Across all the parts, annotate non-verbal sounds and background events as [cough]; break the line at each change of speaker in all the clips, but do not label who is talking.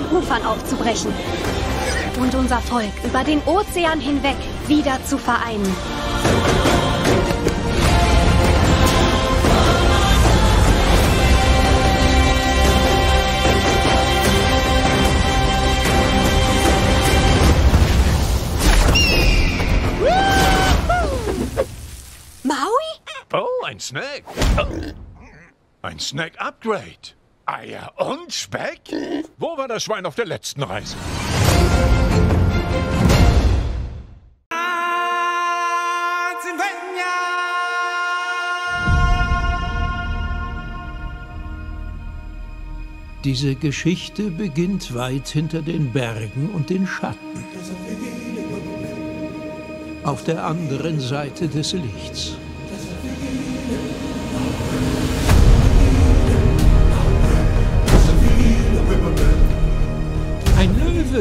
neuen Ufern aufzubrechen und unser Volk über den Ozean hinweg wieder zu vereinen. Maui?
Oh, ein Snack. Oh. Ein Snack-Upgrade. Eier und Speck? Wo war das Schwein auf der letzten Reise?
Diese Geschichte beginnt weit hinter den Bergen und den Schatten. Auf der anderen Seite des Lichts.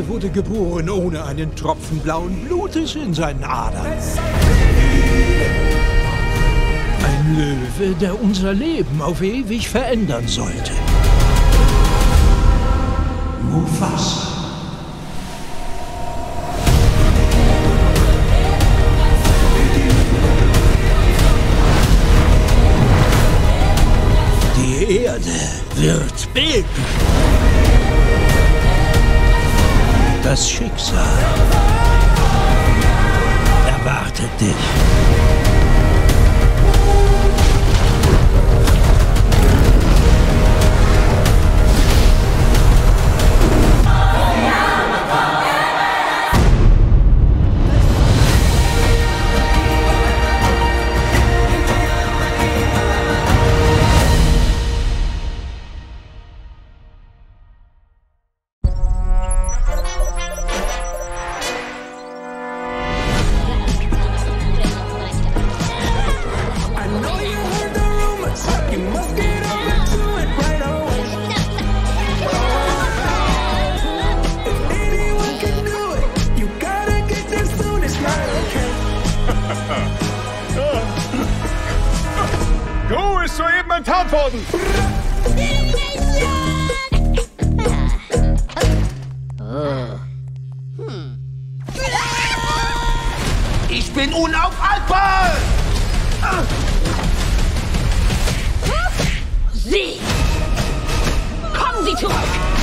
Wurde geboren ohne einen Tropfen blauen Blutes in seinen Adern. Ein Löwe, der unser Leben auf ewig verändern sollte. Mufasa. Die Erde wird beben. Das Schicksal erwartet dich.
Gru ist soeben enttarnt worden.
Ich bin unaufhaltbar!
Sie! Kommen Sie zurück!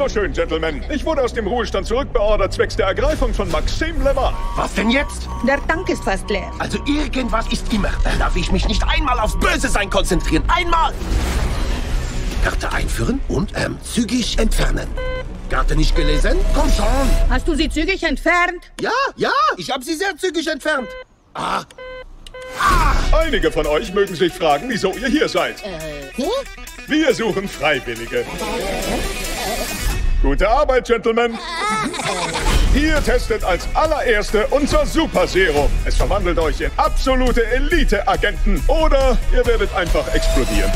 Also schön, Gentlemen. Ich wurde aus dem Ruhestand zurückbeordert zwecks der Ergreifung von Maxime Levan.
Was denn jetzt?
Der Tank ist fast leer.
Also irgendwas ist immer. Darf ich mich nicht einmal auf Böse sein konzentrieren? Einmal! Karte einführen und ähm, zügig entfernen. Karte nicht gelesen? Komm schon!
Hast du sie zügig entfernt?
Ja, ja, ich habe sie sehr zügig entfernt. Ah,
Einige von euch mögen sich fragen, wieso ihr hier seid. Wir suchen Freiwillige. Gute Arbeit, Gentlemen. Hier testet als allererste unser Super Serum. Es verwandelt euch in absolute Elite-Agenten. Oder ihr werdet einfach explodieren.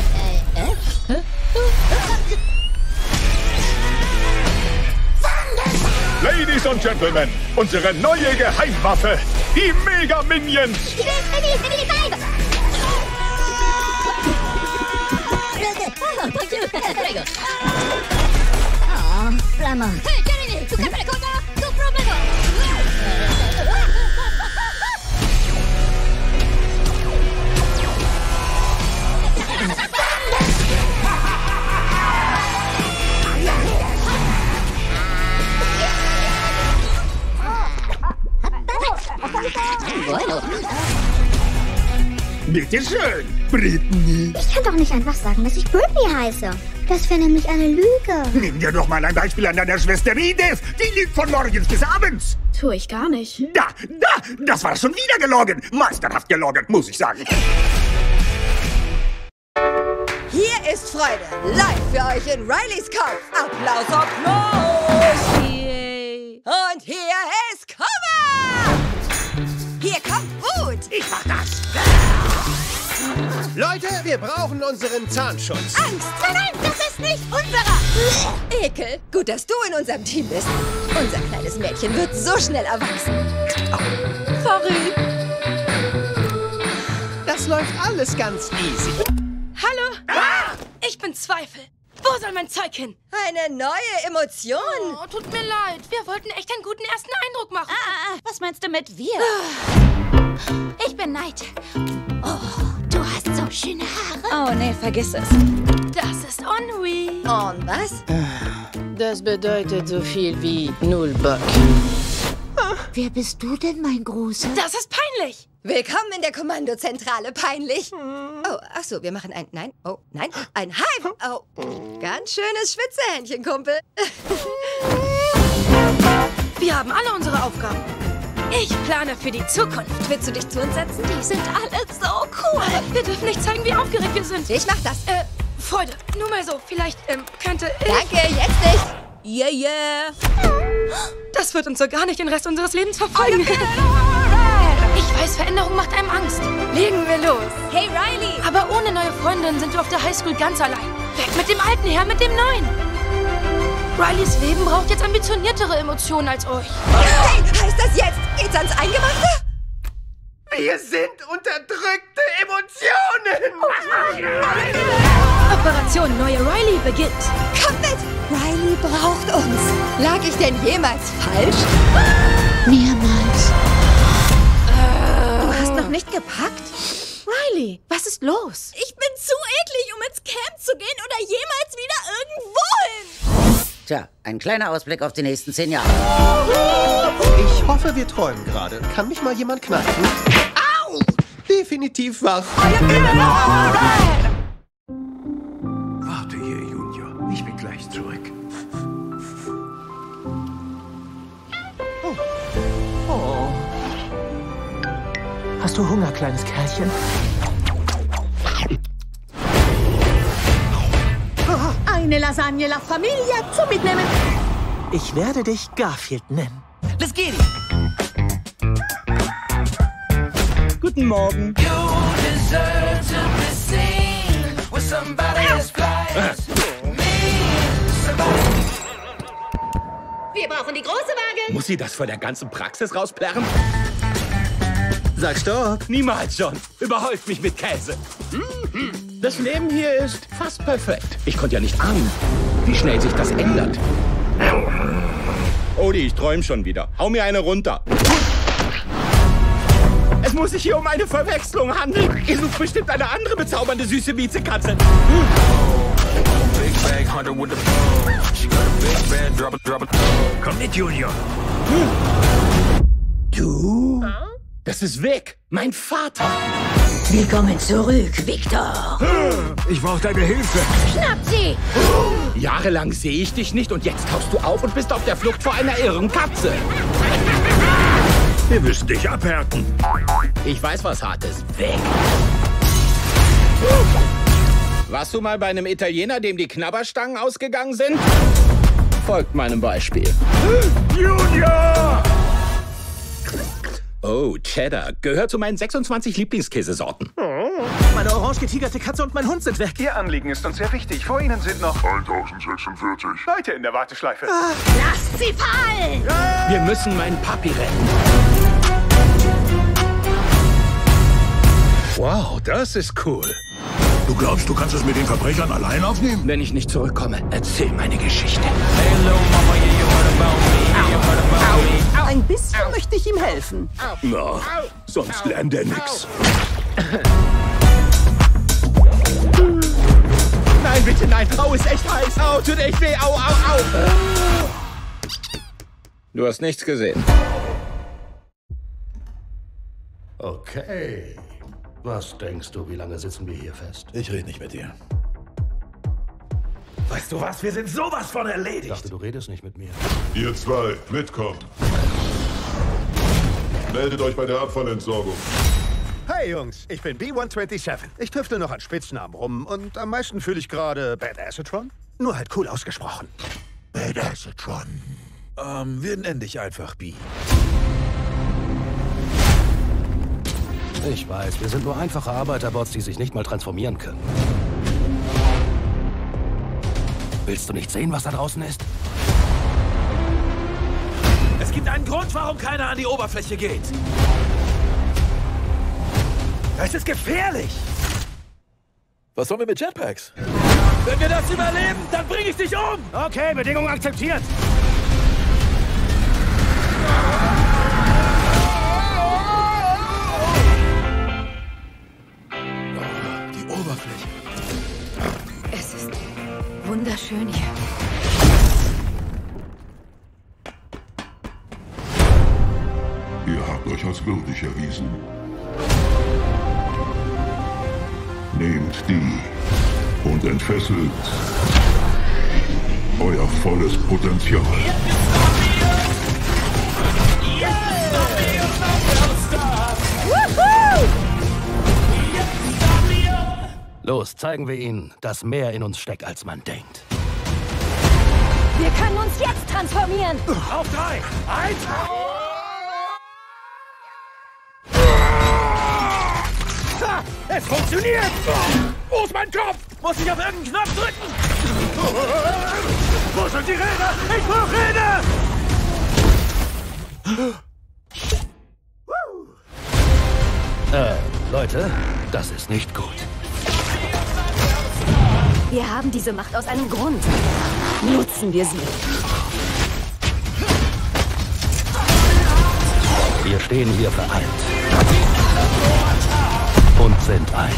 Ladies und Gentlemen, unsere neue Geheimwaffe, die Mega Minions. [laughs]
Flama. Hej, Jeremy! Tu kamera koda! Tu problemo!
bueno.
Bitte schön, Britney.
Ich kann doch nicht einfach sagen, dass ich Britney heiße. Das wäre nämlich eine Lüge.
Nimm dir doch mal ein Beispiel an deiner Schwester Edith. Die lügt von morgens bis abends.
Tue ich gar nicht.
Da, da, das war schon wieder gelogen. Meisterhaft gelogen, muss ich sagen.
Hier ist Freude, live für euch in Rileys Kopf. Applaus, Applaus. Und hier ist Cover. Hier kommt Wut.
Ich mach das.
Leute, wir brauchen unseren Zahnschutz.
Angst. Nein, nein, das ist nicht unserer. Ekel. Gut, dass du in unserem Team bist. Unser kleines Mädchen wird so schnell erwachsen. Sorry.
Das läuft alles ganz easy.
Hallo? Ah! Ich bin Zweifel. Wo soll mein Zeug hin?
Eine neue Emotion.
Oh, tut mir leid. Wir wollten echt einen guten ersten Eindruck machen.
Ah, was meinst du mit wir? Ich bin Neid. Oh, so schöne Haare.
Oh, nee, vergiss es.
Das ist Ennui.
Und was?
Das bedeutet so viel wie null Bock.
Wer bist du denn, mein Großer?
Das ist peinlich.
Willkommen in der Kommandozentrale, peinlich. Oh, ach so, wir machen ein, nein, oh, nein, ein Hive. Oh, ganz schönes Schwitzehändchen, Kumpel.
Wir haben alle unsere Aufgaben. Ich plane für die Zukunft.
Willst du dich zu uns setzen?
Die sind alle so cool.
Wir dürfen nicht zeigen, wie aufgeregt wir sind.
Ich mach das.
Äh, Freude, nur mal so. Vielleicht ähm, könnte ich...
Danke, jetzt nicht. Yeah, yeah.
Das wird uns so gar nicht den Rest unseres Lebens verfolgen. [laughs] Ich weiß, Veränderung macht einem Angst. Legen wir los.
Hey, Riley.
Aber ohne neue Freundin sind wir auf der Highschool ganz allein. Weg mit dem Alten, her mit dem Neuen. Rileys Leben braucht jetzt ambitioniertere Emotionen als euch.
Hey, heißt das jetzt? Geht's ans Eingemachte?
Wir sind unterdrückte Emotionen.
Operation Neue Riley beginnt.
Kommt mit. Riley braucht uns. Lag ich denn jemals falsch?
Mehrmals.
Du hast noch nicht gepackt?
Riley, was ist los?
Ich bin zu eklig, um ins Camp zu gehen oder jemals wieder irgendwo hin.
Tja, ein kleiner Ausblick auf die nächsten zehn Jahre.
Ich hoffe, wir träumen gerade. Kann mich mal jemand kneifen? Au! Definitiv wach.
Warte hier, Junior. Ich bin gleich zurück.
Hast du Hunger, kleines Kerlchen? Eine Lasagne La Familia zum Mitnehmen. Ich werde dich Garfield nennen. Let's get it. Guten Morgen.
Wir brauchen die große Waage.
Muss sie das vor der ganzen Praxis rausplärren? Sag Stopp. Niemals, John. Überhäuft mich mit Käse. Das Leben hier ist fast perfekt. Ich konnte ja nicht ahnen, wie schnell sich das ändert.
Odie, ich träum schon wieder. Hau mir eine runter.
Es muss sich hier um eine Verwechslung handeln. Ihr sucht bestimmt eine andere bezaubernde süße Vizekatze.
Komm mit, Junior.
Du? Das ist Vic, mein Vater.
Willkommen zurück, Victor.
Ich brauche deine Hilfe.
Schnappt sie.
Jahrelang sehe ich dich nicht und jetzt tauchst du auf und bist auf der Flucht vor einer irren Katze.
Wir müssen dich abhärten.
Ich weiß, was hart ist. Weg. Warst du mal bei einem Italiener, dem die Knabberstangen ausgegangen sind? Folgt meinem Beispiel.
Junior!
Oh, Cheddar. Gehört zu meinen 26 Lieblingskäsesorten.
Meine orange getigerte Katze und mein Hund sind weg.
Ihr Anliegen ist uns sehr wichtig. Vor Ihnen sind noch
1046.
Leute in der Warteschleife.
Lasst sie fallen.
Wir müssen meinen Papi retten.
Wow, das ist cool. Du glaubst, du kannst es mit den Verbrechern allein aufnehmen?
Wenn ich nicht zurückkomme, erzähl meine Geschichte.
Ein bisschen möchte ich ihm helfen.
Na, sonst lernt er nix.
Nein, bitte nein. Au, ist echt heiß. Au, tut echt weh. Au, au, au. Du hast nichts gesehen.
Okay. Was denkst du, wie lange sitzen wir hier fest?
Ich rede nicht mit dir.
Weißt du was? Wir sind sowas von erledigt. Ich dachte, du redest nicht mit mir.
Ihr zwei, mitkommen. Meldet euch bei der Abfallentsorgung.
Hi Jungs, ich bin B127. Ich tüftel noch an Spitznamen rum und am meisten fühle ich gerade Badassatron. Nur halt cool ausgesprochen.
Badassatron. Ähm, wir nennen dich einfach B.
Ich weiß, wir sind nur einfache Arbeiterbots, die sich nicht mal transformieren können. Willst du nicht sehen, was da draußen ist?
Es gibt einen Grund, warum keiner an die Oberfläche geht. Es ist gefährlich.
Was sollen wir mit Jetpacks?
Wenn wir das überleben, dann bringe ich dich um.
Okay, Bedingung akzeptiert.
Entfesselt euer volles Potenzial.
Los, zeigen wir ihnen, dass mehr in uns steckt, als man denkt.
Wir können uns jetzt transformieren.
Auf drei. Eins.
Es funktioniert! Wo ist mein Kopf?
Muss ich auf irgendeinen Knopf drücken?
Wo sind die Räder? Ich brauche Räder!
Äh, Leute, das ist nicht gut.
Wir haben diese Macht aus einem Grund. Nutzen wir sie.
Wir stehen hier vereint. Und sind eins.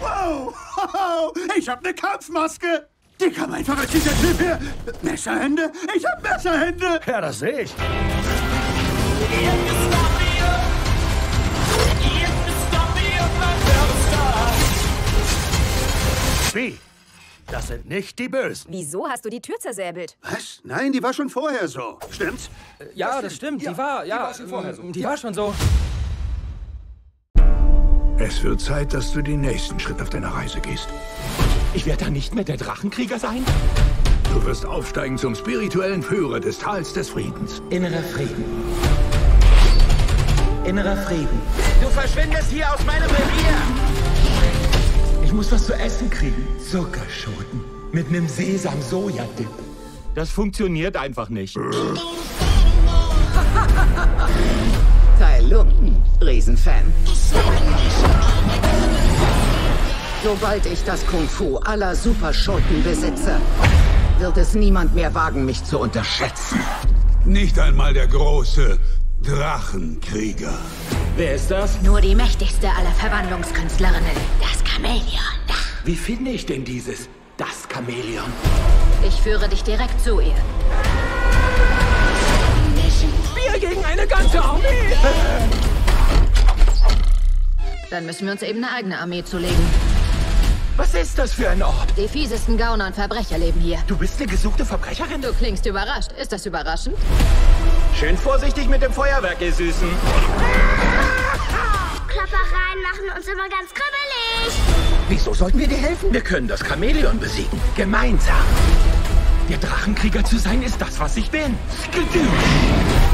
Wow! Wow! Ich hab ne Kampfmaske! Die kam einfach als dieser Typ hier. Messerhände? Ich hab Messerhände!
Ja, das sehe ich. Wie? Das sind nicht die Bösen.
Wieso hast du die Tür zersäbelt?
Was? Nein, die war schon vorher so. Stimmt's?
Ja, das stimmt. Die war, ja,
die war schon vorher so.
Die war schon so.
Es wird Zeit, dass du den nächsten Schritt auf deiner Reise gehst.
Ich werde da nicht mehr der Drachenkrieger sein?
Du wirst aufsteigen zum spirituellen Führer des Tals des Friedens.
Innerer Frieden. Innerer Frieden. Du verschwindest hier aus meinem Revier! Muss was zu essen kriegen. Zuckerschoten. Mit einem Sesam-Soja-Dip. Das funktioniert einfach nicht. [laughs]
Tai Lung, Riesenfan. Sobald ich das Kung Fu aller Superschurken besitze, wird es niemand mehr wagen, mich zu unterschätzen.
Nicht einmal der große Drachenkrieger.
Wer ist das?
Nur die mächtigste aller Verwandlungskünstlerinnen, das Chamäleon.
Wie finde ich denn dieses, das Chamäleon?
Ich führe dich direkt zu ihr.
Wir gegen eine ganze Armee.
Dann müssen wir uns eben eine eigene Armee zulegen.
Was ist das für ein Ort?
Die fiesesten Gauner und Verbrecher leben hier.
Du bist eine gesuchte Verbrecherin?
Du klingst überrascht. Ist das überraschend?
Schön vorsichtig mit dem Feuerwerk, ihr Süßen.
Klappereien machen uns immer ganz kribbelig.
Wieso sollten wir dir helfen? Wir können das Chamäleon besiegen. Gemeinsam. Der Drachenkrieger zu sein, ist das, was ich bin.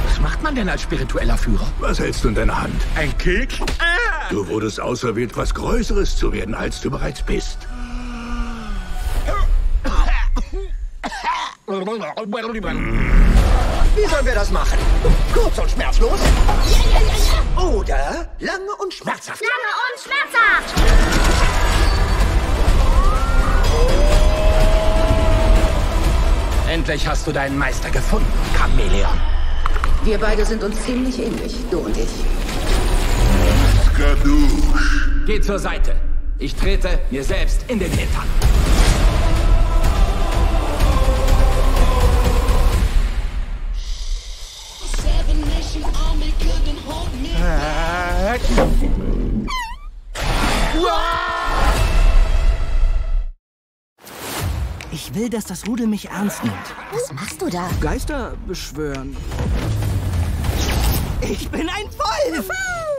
Was macht man denn als spiritueller Führer?
Was hältst du in deiner Hand?
Ein Kick?
Du wurdest auserwählt, was Größeres zu werden, als du bereits bist.
Wie sollen wir das machen? Kurz und schmerzlos? Oder lange und schmerzhaft?
Lange und schmerzhaft.
Endlich hast du deinen Meister gefunden, Chamäleon.
Wir beide sind uns ziemlich ähnlich, du und ich.
Skadoosh.
Geh zur Seite. Ich trete mir selbst in den Hintern.
Ich will, dass das Rudel mich ernst nimmt.
Was machst du da?
Geister beschwören. Ich bin ein Wolf!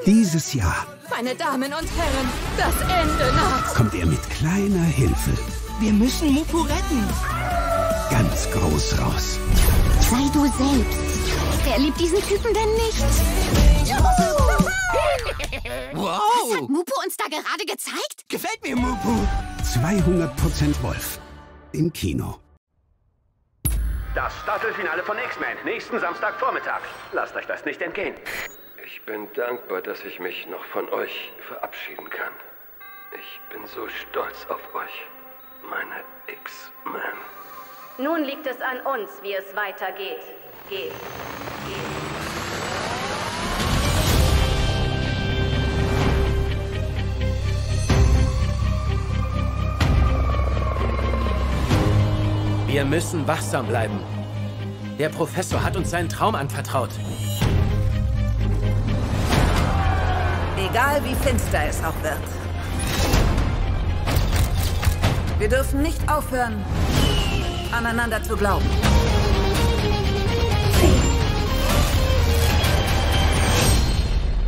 Dieses Jahr
Meine Damen und Herren, das Ende naht.
kommt er mit kleiner Hilfe
Wir müssen Mupu retten.
ganz groß raus.
Sei du selbst. Wer liebt diesen Typen denn nicht?
Wow!
Was hat Mupo uns da gerade gezeigt?
Gefällt mir Mupu.
200% Wolf. Im Kino.
Das Staffelfinale von X-Men, nächsten Samstagvormittag. Lasst euch das nicht entgehen.
Ich bin dankbar, dass ich mich noch von euch verabschieden kann. Ich bin so stolz auf euch, meine X-Men.
Nun liegt es an uns, wie es weitergeht. Geht.
Wir müssen wachsam bleiben. Der Professor hat uns seinen Traum anvertraut.
Egal wie finster es auch wird. Wir dürfen nicht aufhören, aneinander zu glauben.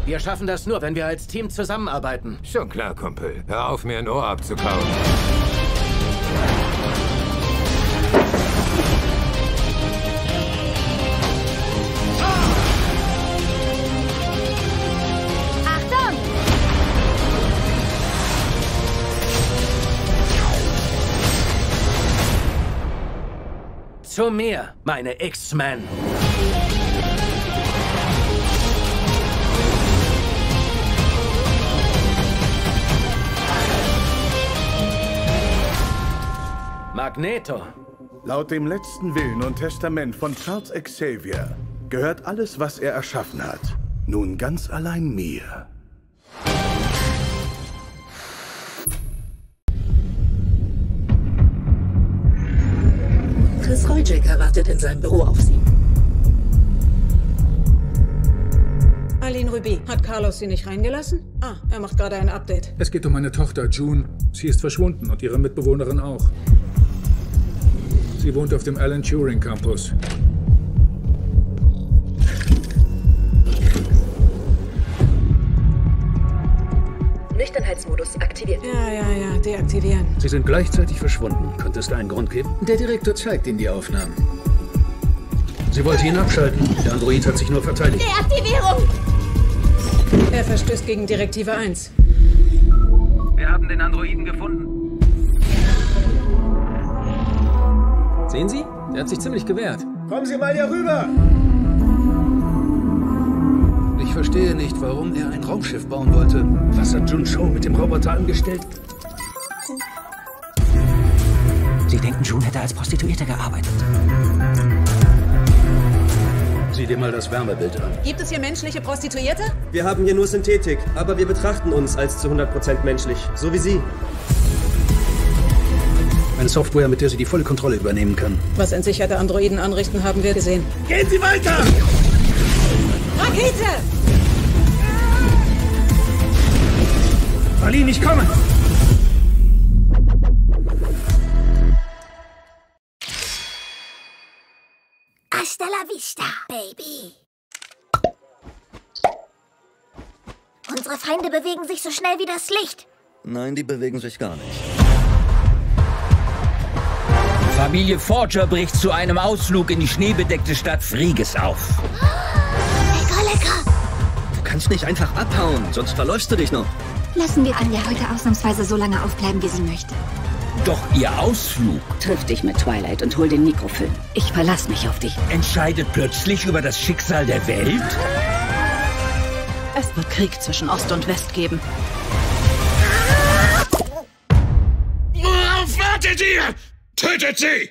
Wir schaffen das nur, wenn wir als Team zusammenarbeiten.
Schon klar, Kumpel. Hör auf, mir ein Ohr abzukauen.
Zu mir, meine X-Men. Magneto.
Laut dem letzten Willen und Testament von Charles Xavier gehört alles, was er erschaffen hat, nun ganz allein mir.
Chris Royjacker wartet in seinem Büro auf Sie.
Aline Ruby, hat Carlos Sie nicht reingelassen? Ah, er macht gerade ein Update.
Es geht um meine Tochter June. Sie ist verschwunden und ihre Mitbewohnerin auch. Sie wohnt auf dem Alan Turing Campus.
Nüchternheitsmodus aktiviert.
Ja, ja, ja, deaktivieren.
Sie sind gleichzeitig verschwunden. Könnte es da einen Grund geben? Der Direktor zeigt Ihnen die Aufnahmen. Sie wollte ihn abschalten. Der Android hat sich nur verteidigt.
Deaktivierung!
Er verstößt gegen Direktive 1.
Wir haben den Androiden gefunden.
Sehen Sie? Der hat sich ziemlich gewehrt.
Kommen Sie mal hier rüber!
Ich verstehe nicht, warum er ein Raumschiff bauen wollte. Was hat Jun Cho mit dem Roboter angestellt?
Sie denken, June hätte als Prostituierte gearbeitet.
Sieh dir mal das Wärmebild an.
Gibt es hier menschliche Prostituierte?
Wir haben hier nur Synthetik, aber wir betrachten uns als zu 100% menschlich, so wie Sie.
Eine Software, mit der sie die volle Kontrolle übernehmen kann.
Was entsicherte Androiden anrichten, haben wir gesehen.
Gehen Sie weiter!
Rakete!
Aline, ich komme!
Hasta la vista, Baby. Unsere Feinde bewegen sich so schnell wie das Licht.
Nein, die bewegen sich gar nicht.
Familie Forger bricht zu einem Ausflug in die schneebedeckte Stadt Frieges auf. [gasps]
Lecker, lecker.
Du kannst nicht einfach abhauen, sonst verläufst du dich noch.
Lassen wir Anja heute ausnahmsweise so lange aufbleiben, wie sie möchte.
Doch ihr Ausflug
Triff dich mit Twilight und hol den Mikrofilm. Ich verlass mich auf dich.
entscheidet plötzlich über das Schicksal der Welt?
Es wird Krieg zwischen Ost und West geben.
Worauf wartet ihr? Tötet sie!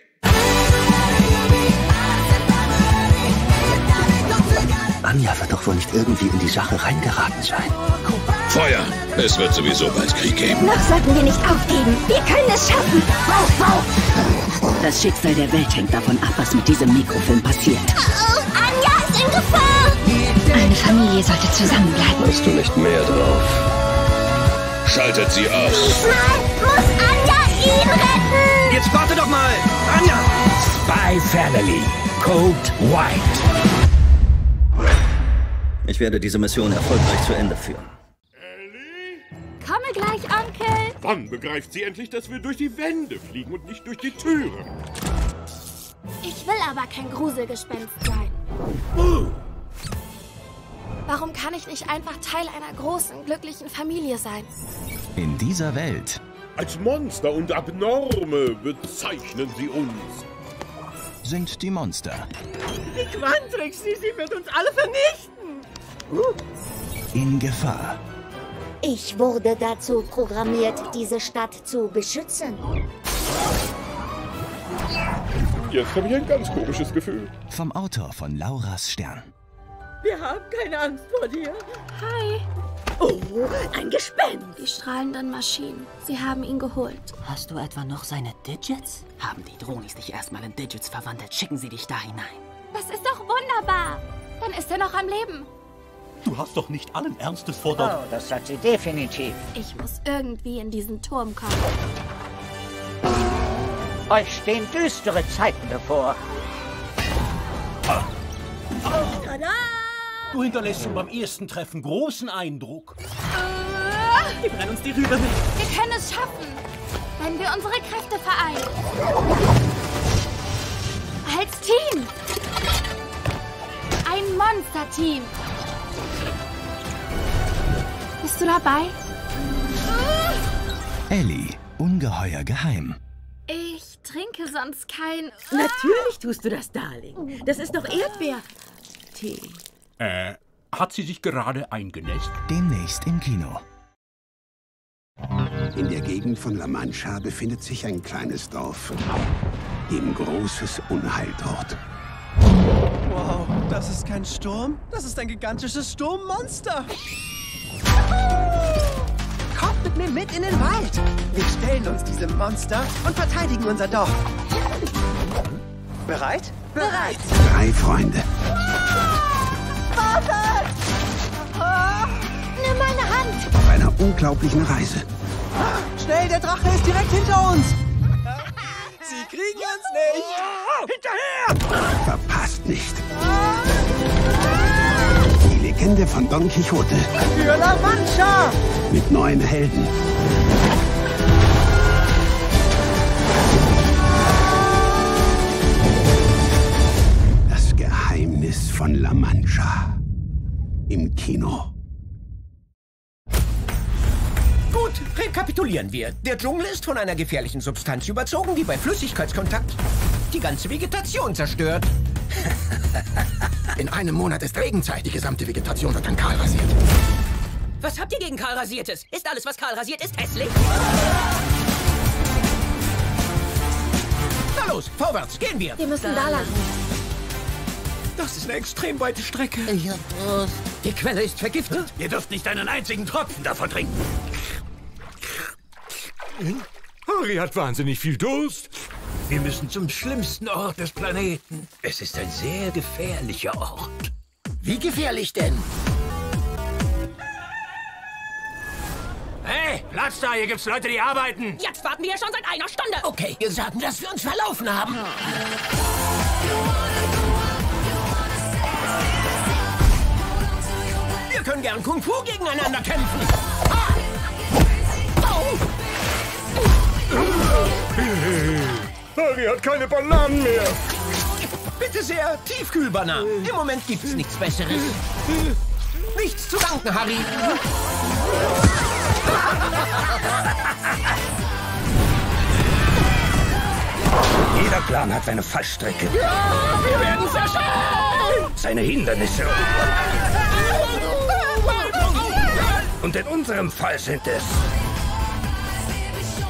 Anja wird doch wohl nicht irgendwie in die Sache reingeraten sein.
Feuer! Es wird sowieso bald Krieg geben.
Noch sollten wir nicht aufgeben. Wir können es schaffen.
Das Schicksal der Welt hängt davon ab, was mit diesem Mikrofilm passiert.
Oh, Anja ist
in Gefahr!
Eine Familie sollte zusammenbleiben.
Hast du nicht mehr drauf?
Schaltet sie aus.
Diesmal muss Anja ihn retten!
Jetzt warte doch mal! Anja!
Spy Family. Code White.
Ich werde diese Mission erfolgreich zu Ende führen.
Wann begreift sie endlich, dass wir durch die Wände fliegen und nicht durch die Türe?
Ich will aber kein Gruselgespenst sein. Warum kann ich nicht einfach Teil einer großen, glücklichen Familie sein?
In dieser Welt
Als Monster und Abnorme bezeichnen sie uns.
sind die Monster.
Die Quantrix, sie, sie wird uns alle vernichten!
In Gefahr.
Ich wurde dazu programmiert, diese Stadt zu beschützen.
Jetzt habe ich ein ganz komisches Gefühl.
Vom Autor von Lauras Stern.
Wir haben keine Angst vor dir.
Hi.
Oh, ein Gespenst.
Die strahlenden Maschinen. Sie haben ihn geholt.
Hast du etwa noch seine Digits? Haben die Drohnis dich erstmal in Digits verwandelt, schicken sie dich da hinein.
Das ist doch wunderbar. Dann ist er noch am Leben.
Du hast doch nicht allen Ernstes vor, dort...
Oh, das hat sie definitiv.
Ich muss irgendwie in diesen Turm kommen.
Euch stehen düstere Zeiten bevor.
Tada!
Du hinterlässt schon beim ersten Treffen großen Eindruck.
Die brennen uns die Rübe weg.
Wir können es schaffen, wenn wir unsere Kräfte vereinen. Als Team. Ein Monster-Team. Bist du dabei?
Ellie, ungeheuer geheim.
Ich trinke sonst kein...
Natürlich tust du das, Darling. Das ist doch Erdbeer-Tee.
Äh, hat sie sich gerade eingenässt?
Demnächst im Kino.
In der Gegend von La Mancha befindet sich ein kleines Dorf, dem großes Unheil droht.
Wow, das ist kein Sturm, das ist ein gigantisches Sturmmonster. Kommt mit mir mit in den Wald. Wir stellen uns diesem Monster und verteidigen unser Dorf. Bereit? Bereit.
Drei Freunde,
Vater! Oh, nimm meine Hand!
auf einer unglaublichen Reise.
Schnell, der Drache ist direkt hinter uns. Sie kriegen uns nicht. Hinterher!
Verpasst nicht. Legende von Don Quixote
Für La Mancha!
mit neuen Helden. Das Geheimnis von La Mancha. Im Kino.
Gut, rekapitulieren wir. Der Dschungel ist von einer gefährlichen Substanz überzogen, die bei Flüssigkeitskontakt die ganze Vegetation zerstört. [laughs]
In einem Monat ist Regenzeit. Die gesamte Vegetation wird dann kahl rasiert.
Was habt ihr gegen Karl Rasiertes? Ist alles, was Karl rasiert, ist hässlich?
Na los, vorwärts, gehen wir.
Wir müssen da lang.
Das ist eine extrem weite Strecke.
Ich hab Durst.
Die Quelle ist vergiftet.
Ihr dürft nicht einen einzigen Tropfen davon trinken.
Harry hat wahnsinnig viel Durst.
Wir müssen zum schlimmsten Ort des Planeten. Es ist ein sehr gefährlicher Ort.
Wie gefährlich denn?
Hey, Platz da, hier gibt's Leute, die arbeiten.
Jetzt warten wir ja schon seit einer Stunde.
Okay, wir sagen, dass wir uns verlaufen haben. Wir können gern Kung Fu gegeneinander kämpfen. Ha! Au!
Harry hat keine Bananen mehr.
Bitte sehr, Tiefkühlbananen. Im Moment gibt's nichts Besseres. Nichts zu danken, Harry. [laughs]
Jeder Plan hat seine Fallstrecke,
Ja, wir werden zerschellen!
seine Hindernisse. Und in unserem Fall sind es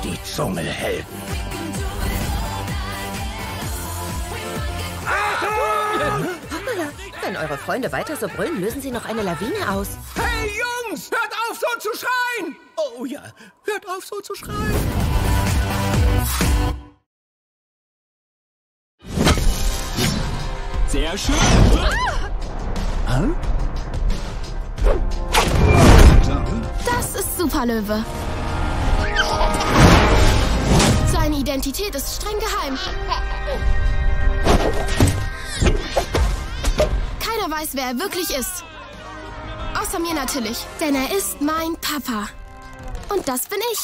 die Dschungelhelden.
Wenn eure Freunde weiter so brüllen, lösen sie noch eine Lawine aus.
Hey, Jungs, hört auf so zu schreien! Oh ja, hört auf so zu schreien.
Sehr schön.
Das ist Superlöwe. Seine Identität ist streng geheim. Keiner weiß, wer er wirklich ist. Außer mir natürlich, denn er ist mein Papa. Und das bin ich.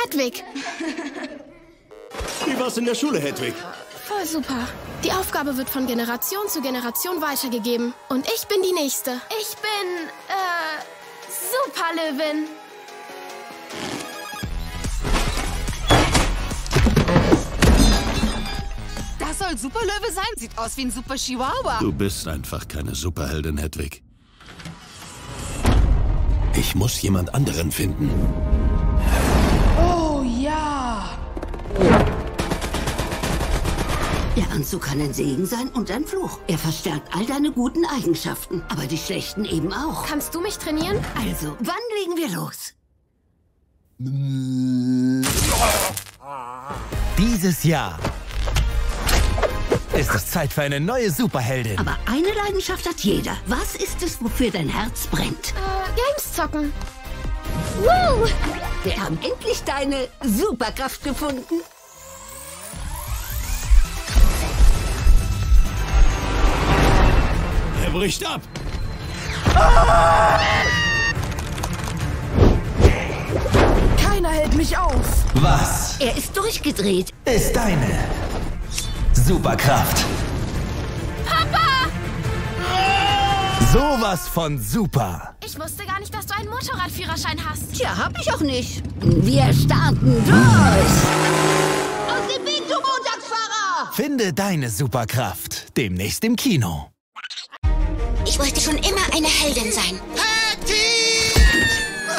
Hedwig.
Wie war's in der Schule, Hedwig?
Voll super. Die Aufgabe wird von Generation zu Generation weitergegeben. Und ich bin die Nächste. Ich bin, äh, Superlöwin.
Das soll Superlöwe sein? Sieht aus wie ein Super Chihuahua.
Du bist einfach keine Superheldin, Hedwig. Ich muss jemand anderen finden.
Oh ja.
Der Anzug kann ein Segen sein und ein Fluch. Er verstärkt all deine guten Eigenschaften, aber die schlechten eben auch.
Kannst du mich trainieren?
Also, wann legen wir los?
Dieses Jahr ist es Zeit für eine neue Superheldin.
Aber eine Leidenschaft hat jeder. Was ist es, wofür dein Herz brennt?
Äh, Games zocken. Woo!
Wir haben endlich deine Superkraft gefunden.
Er bricht ab.
Keiner hält mich auf.
Was
Er ist durchgedreht.
ist deine Superkraft?
Papa!
Sowas von super.
Ich wusste gar nicht, dass du einen Motorradführerschein hast.
Tja, hab ich auch nicht. Wir starten durch. Aus dem Weg, du Montagsfahrer!
Finde deine Superkraft demnächst im Kino.
Ich wollte schon immer eine Heldin sein.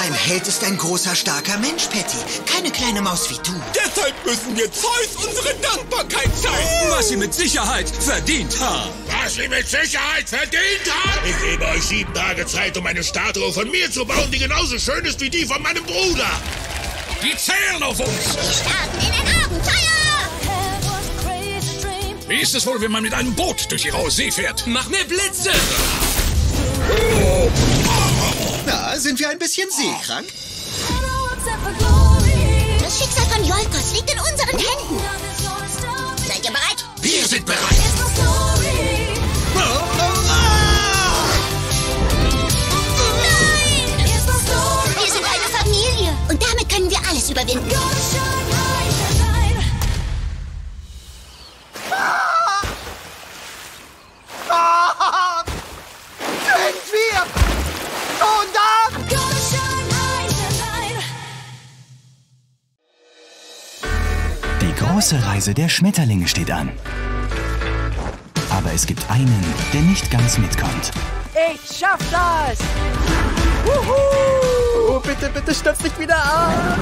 Ein Held ist ein großer, starker Mensch, Patty. Keine kleine Maus wie du.
Deshalb müssen wir Zeus unsere Dankbarkeit zeigen. Was sie mit Sicherheit verdient haben.
Was Sie mit Sicherheit verdient haben? Ich gebe euch sieben Tage Zeit, um eine Statue von mir zu bauen, die genauso schön ist wie die von meinem Bruder.
Die zählen auf uns.
Wir starten in ein Abenteuer!
Wie ist es wohl, wenn man mit einem Boot durch die raue See fährt? Mach mir Blitze!
Sind wir ein bisschen seekrank?
Das Schicksal von Jolkos liegt in unseren Händen. Seid ihr bereit?
Wir sind bereit.
Wir sind eine Familie. Und damit können wir alles überwinden.
Sind [laughs] [laughs]
große Reise der Schmetterlinge steht an. Aber es gibt einen, der nicht ganz mitkommt.
Ich schaff das! Wuhu! Oh, bitte, bitte stürz nicht wieder ab!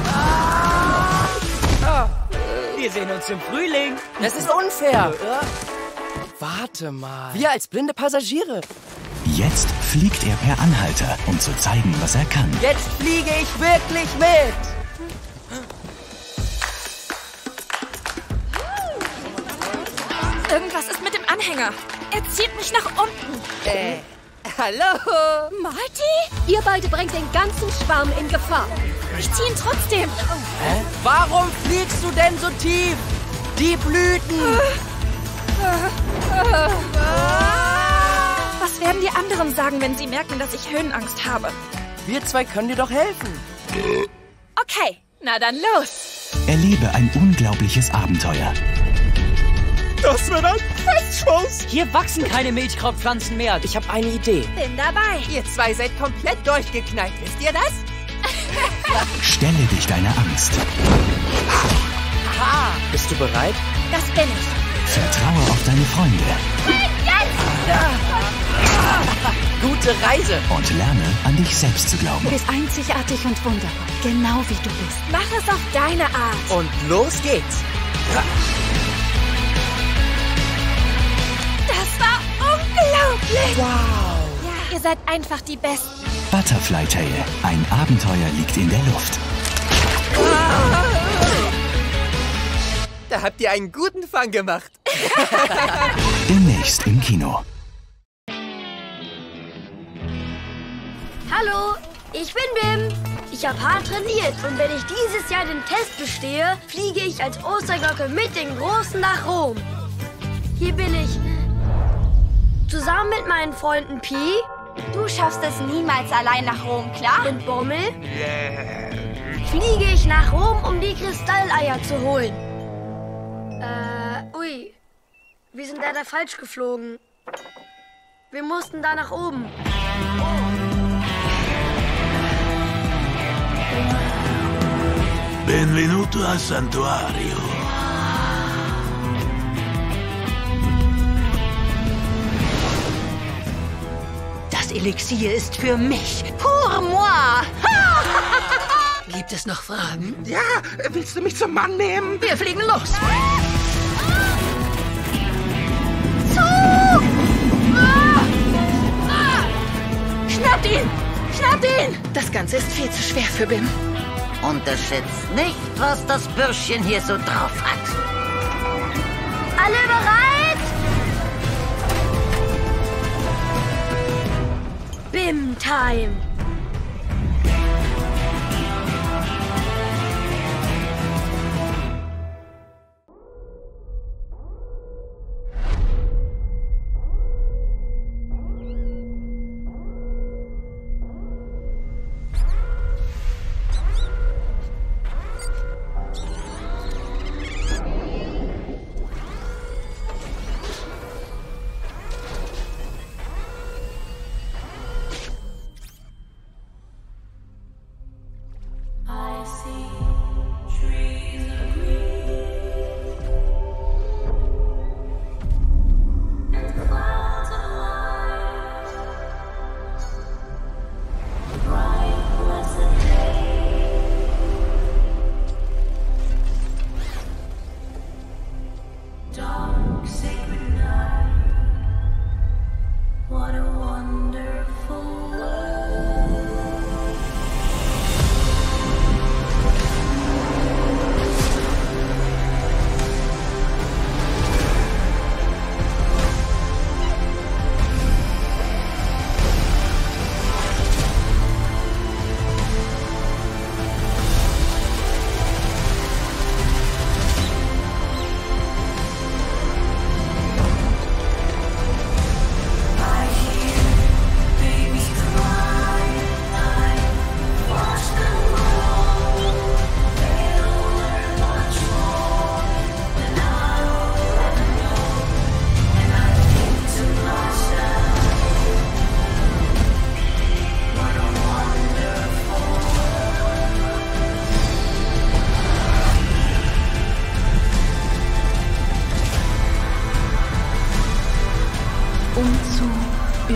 Ah. Wir sehen uns im Frühling. Das ist unfair. Warte mal. Wir als blinde Passagiere.
Jetzt fliegt er per Anhalter, um zu zeigen, was er kann.
Jetzt fliege ich wirklich mit.
Irgendwas ist mit dem Anhänger. Er zieht mich nach unten.
Äh, hallo?
Marty?
Ihr beide bringt den ganzen Schwarm in Gefahr.
Ich zieh ihn trotzdem.
Hä? Warum fliegst du denn so tief? Die Blüten.
Was werden die anderen sagen, wenn sie merken, dass ich Höhenangst habe?
Wir zwei können dir doch helfen.
Okay, na dann los.
Erlebe ein unglaubliches Abenteuer.
Das wird ein Festschuss. Hier wachsen keine Milchkrautpflanzen mehr. Ich habe eine Idee.
Bin dabei.
Ihr zwei seid komplett durchgeknallt. Wisst ihr das?
Stelle dich deiner Angst.
Aha. Bist du bereit?
Das bin ich.
Vertraue auf deine Freunde
Gute Reise.
und lerne an dich selbst zu glauben.
Du bist einzigartig und wunderbar. Genau wie du bist. Mach es auf deine Art.
Und los geht's.
Unglaublich.
Wow.
Ja, ihr seid einfach die Besten.
Butterfly Tale. Ein Abenteuer liegt in der Luft.
Da habt ihr einen guten Fang gemacht. [laughs]
Demnächst im Kino.
Hallo, ich bin Bim. Ich habe hart trainiert und wenn ich dieses Jahr den Test bestehe, fliege ich als Osterglocke mit den Großen nach Rom. Hier bin ich. Zusammen mit meinen Freunden Pi.
Du schaffst es niemals allein nach Rom, klar?
Und Bommel. Fliege ich nach Rom, um die Kristalleier zu holen. Äh, ui. Wir sind leider falsch geflogen. Wir mussten da nach oben.
Benvenuto al santuario.
Elixier ist für mich.
Pour moi! [laughs]
Gibt es noch Fragen?
Ja, willst du mich zum Mann nehmen?
Wir fliegen los.
Zug! Ah! Schnappt ihn! Schnappt ihn!
Das Ganze ist viel zu schwer für Bim.
Unterschätzt nicht, was das Bürschchen hier so drauf hat.
Alle bereit? Bim-Time.
Um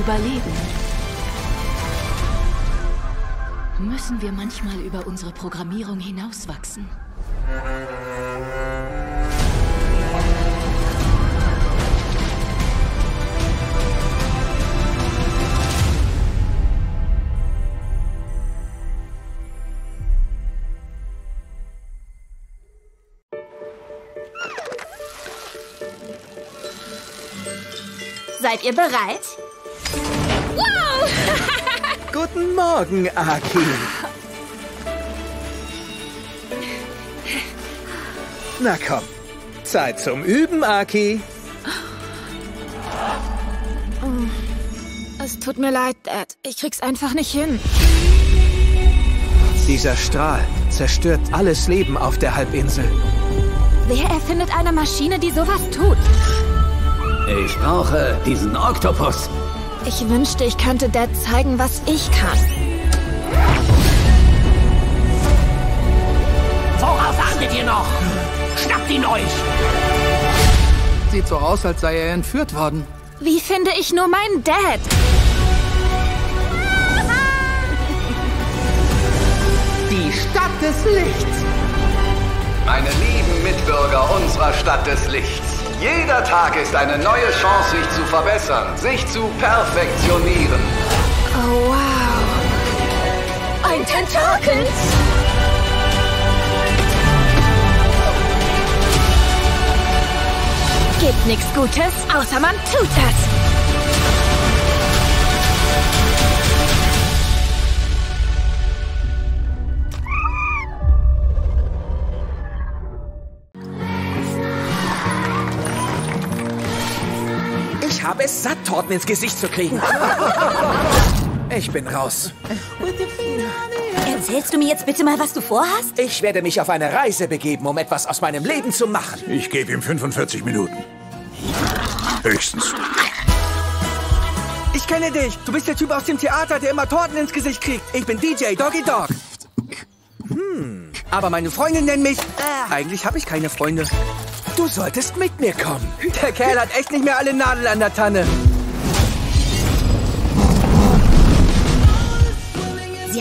überleben, müssen wir manchmal über unsere Programmierung hinauswachsen.
Seid ihr bereit?
Guten Morgen, Aki. Na komm, Zeit zum Üben, Aki.
Oh, Es tut mir leid, Dad. Ich krieg's einfach nicht hin.
Dieser Strahl zerstört alles Leben auf der Halbinsel.
Wer erfindet eine Maschine, die sowas tut?
Ich brauche diesen Oktopus.
Ich wünschte, ich könnte Dad zeigen, was ich kann.
Worauf wartet ihr noch? Schnappt ihn euch!
Sieht so aus, als sei er entführt worden.
Wie finde ich nur meinen Dad?
Die Stadt des Lichts.
Meine lieben Mitbürger unserer Stadt des Lichts. Jeder Tag ist eine neue Chance, sich zu verbessern, sich zu perfektionieren.
Oh, wow.
Ein Tentakel!
Gibt nichts Gutes, außer man tut das.
Torten ins Gesicht zu kriegen. Ich bin raus.
Erzählst du mir jetzt bitte mal, was du vorhast?
Ich werde mich auf eine Reise begeben, um etwas aus meinem Leben zu machen.
Ich gebe ihm 45 Minuten. Höchstens.
Ich kenne dich. Du bist der Typ aus dem Theater, der immer Torten ins Gesicht kriegt. Ich bin DJ Doggy Dog. Hm. Aber meine Freundin nennt mich. Eigentlich habe ich keine Freunde.
Du solltest mit mir kommen.
Der Kerl hat echt nicht mehr alle Nadeln an der Tanne.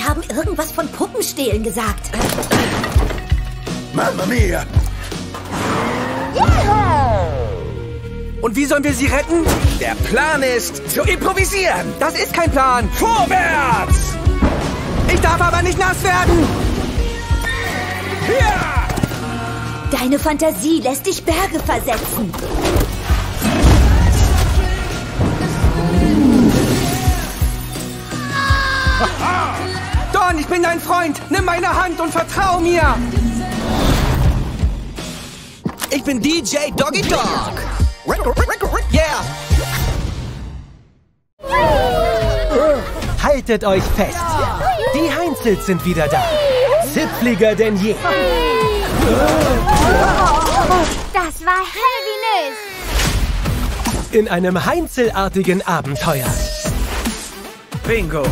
Haben irgendwas von Puppenstehlen gesagt.
Mamma mia!
Und wie sollen wir sie retten?
Der Plan ist, zu improvisieren.
Das ist kein Plan.
Vorwärts!
Ich darf aber nicht nass werden.
Ja!
Deine Fantasie lässt dich Berge versetzen.
Don, ich bin dein Freund. Nimm meine Hand und vertrau mir. Ich bin DJ Doggy Dog. Yeah.
Haltet euch fest. Die Heinzels sind wieder da. Zipfliger denn je.
Das war heaviness.
In einem Heinzelartigen Abenteuer.
Bingo.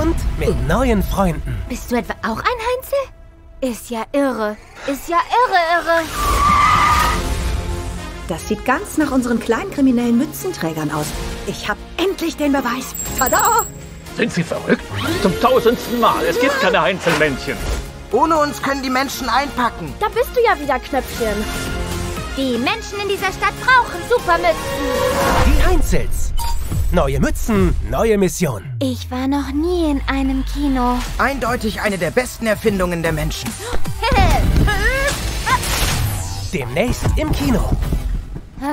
Und mit neuen Freunden.
Bist du etwa auch ein Heinzel? Ist ja irre. Ist ja irre, irre.
Das sieht ganz nach unseren kleinen kriminellen Mützenträgern aus. Ich habe endlich den Beweis. Tada!
Sind Sie verrückt? Zum tausendsten Mal. Es gibt keine Einzelmännchen.
Ohne uns können die Menschen einpacken.
Da bist du ja wieder, Knöpfchen. Die Menschen in dieser Stadt brauchen Supermützen.
Die Heinzels. Neue Mützen, neue Mission.
Ich war noch nie in einem Kino.
Eindeutig eine der besten Erfindungen der Menschen. [laughs]
Demnächst im Kino.
Hä?